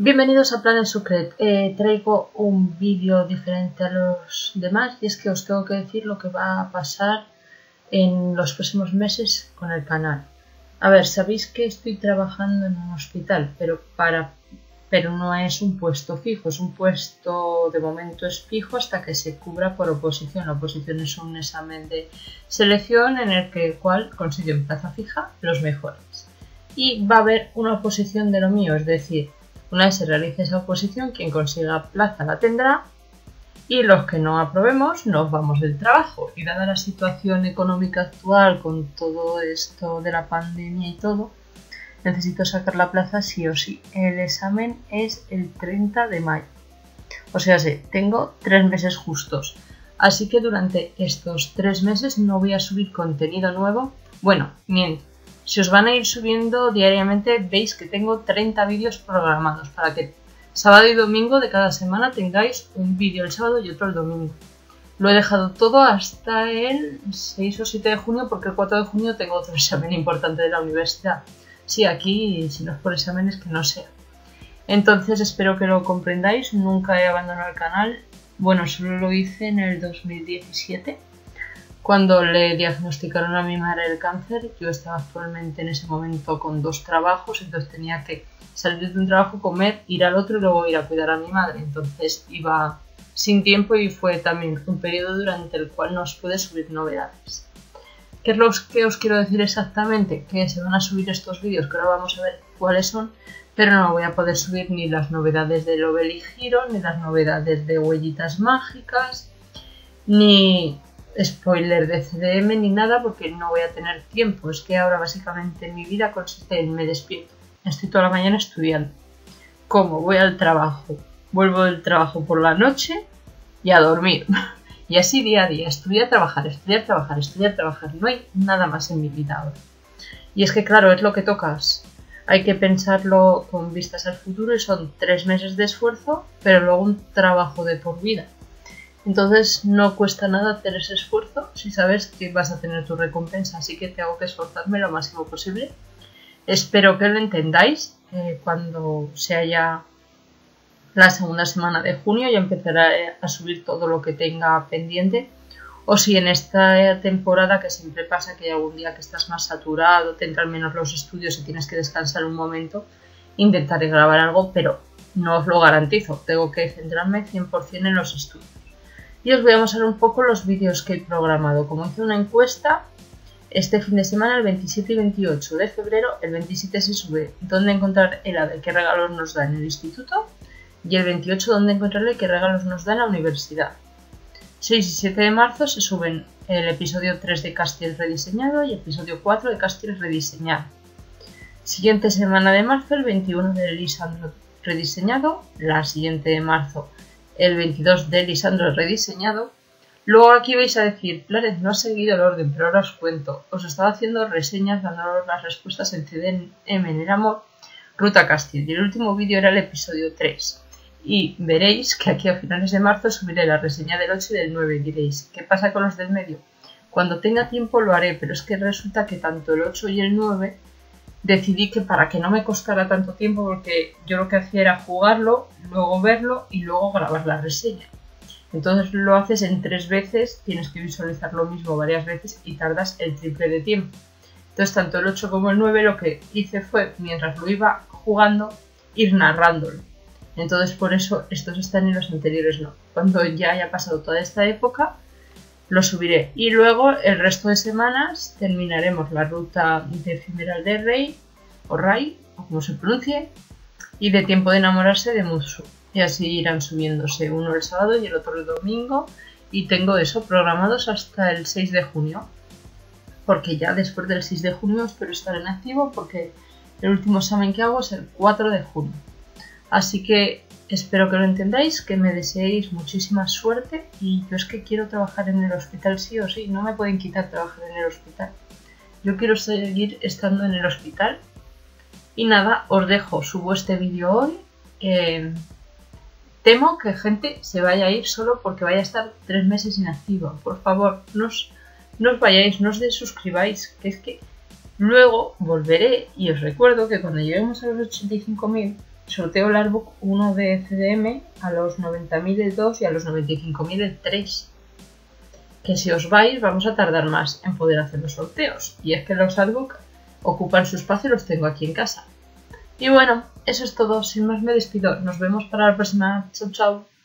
Bienvenidos a Planet Secret. Eh, traigo un vídeo diferente a los demás y es que os tengo que decir lo que va a pasar en los próximos meses con el canal. A ver, sabéis que estoy trabajando en un hospital, pero para pero no es un puesto fijo, es un puesto de momento es fijo hasta que se cubra por oposición. La oposición es un examen de selección en el que cual consiguen plaza fija los mejores. Y va a haber una oposición de lo mío, es decir, una vez se realice esa oposición, quien consiga plaza la tendrá y los que no aprobemos nos vamos del trabajo. Y dada la situación económica actual con todo esto de la pandemia y todo, necesito sacar la plaza sí o sí. El examen es el 30 de mayo. O sea, sí, tengo tres meses justos. Así que durante estos tres meses no voy a subir contenido nuevo. Bueno, miento si os van a ir subiendo diariamente, veis que tengo 30 vídeos programados para que sábado y domingo de cada semana tengáis un vídeo el sábado y otro el domingo. Lo he dejado todo hasta el 6 o 7 de junio porque el 4 de junio tengo otro examen importante de la universidad. Sí, aquí, si no es por exámenes, que no sea. Entonces espero que lo comprendáis. Nunca he abandonado el canal. Bueno, solo lo hice en el 2017 cuando le diagnosticaron a mi madre el cáncer, yo estaba actualmente en ese momento con dos trabajos, entonces tenía que salir de un trabajo, comer, ir al otro y luego ir a cuidar a mi madre. Entonces iba sin tiempo y fue también un periodo durante el cual no os pude subir novedades. ¿Qué es lo que os quiero decir exactamente? Que se van a subir estos vídeos, que ahora vamos a ver cuáles son, pero no voy a poder subir ni las novedades de Lobel y Giro, ni las novedades de Huellitas Mágicas, ni spoiler de CDM ni nada porque no voy a tener tiempo. Es que ahora básicamente mi vida consiste en me despierto. Estoy toda la mañana estudiando. Como voy al trabajo, vuelvo del trabajo por la noche y a dormir. Y así día a día, estudiar, trabajar, estudiar, trabajar, estudiar, trabajar. No hay nada más en mi vida ahora. Y es que claro, es lo que tocas. Hay que pensarlo con vistas al futuro y son tres meses de esfuerzo, pero luego un trabajo de por vida. Entonces no cuesta nada hacer ese esfuerzo si sabes que vas a tener tu recompensa, así que tengo que esforzarme lo máximo posible. Espero que lo entendáis eh, cuando se haya la segunda semana de junio y empezaré a subir todo lo que tenga pendiente. O si en esta temporada que siempre pasa que hay algún día que estás más saturado, te entran menos los estudios y tienes que descansar un momento, intentaré grabar algo, pero no os lo garantizo. Tengo que centrarme 100% en los estudios y os voy a mostrar un poco los vídeos que he programado. Como hice una encuesta, este fin de semana, el 27 y 28 de febrero, el 27 se sube dónde encontrar el AVE, qué regalos nos da en el instituto, y el 28 dónde encontrarle qué regalos nos da en la universidad. 6 y 7 de marzo se suben el episodio 3 de Castiel rediseñado y el episodio 4 de Castiel rediseñado. Siguiente semana de marzo, el 21 de Lisandro rediseñado, la siguiente de marzo el 22 de Lisandro rediseñado. Luego aquí vais a decir, Planet no ha seguido el orden, pero ahora os cuento. Os estaba haciendo reseñas dándoos las respuestas en CDM en el amor, Ruta Castillo. Y el último vídeo era el episodio 3. Y veréis que aquí a finales de marzo subiré la reseña del 8 y del 9. Y diréis, ¿qué pasa con los del medio? Cuando tenga tiempo lo haré, pero es que resulta que tanto el 8 y el 9 decidí que para que no me costara tanto tiempo, porque yo lo que hacía era jugarlo, luego verlo y luego grabar la reseña. Entonces lo haces en tres veces, tienes que visualizar lo mismo varias veces y tardas el triple de tiempo. Entonces tanto el 8 como el 9 lo que hice fue, mientras lo iba jugando, ir narrándolo. Entonces por eso estos están y los anteriores no. Cuando ya haya pasado toda esta época, lo subiré. Y luego el resto de semanas terminaremos la ruta de Efimeral de Rey, o Ray, o como se pronuncie, y de Tiempo de enamorarse de Mutsu. Y así irán subiéndose uno el sábado y el otro el domingo. Y tengo eso programados hasta el 6 de junio. Porque ya después del 6 de junio espero estar en activo porque el último examen que hago es el 4 de junio. Así que Espero que lo entendáis, que me deseéis muchísima suerte y yo es que quiero trabajar en el hospital sí o sí, no me pueden quitar trabajar en el hospital. Yo quiero seguir estando en el hospital y nada, os dejo, subo este vídeo hoy. temo que gente se vaya a ir solo porque vaya a estar tres meses inactivo. Por favor, no os, no os vayáis, no os desuscribáis, que es que luego volveré y os recuerdo que cuando lleguemos a los 85.000 sorteo el Artbook 1 de CDM a los 90.000 el 2 y a los 95.000 el 3. Que si os vais vamos a tardar más en poder hacer los sorteos. Y es que los Artbook ocupan su espacio y los tengo aquí en casa. Y bueno, eso es todo. Sin más me despido. Nos vemos para la próxima. Chao, chao.